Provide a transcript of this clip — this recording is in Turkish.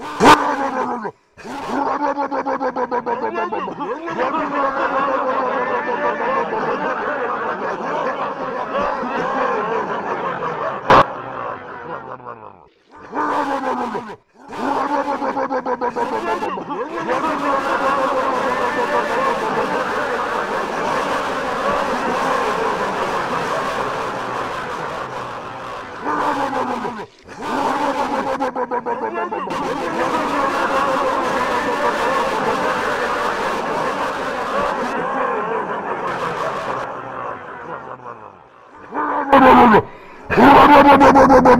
Hurra!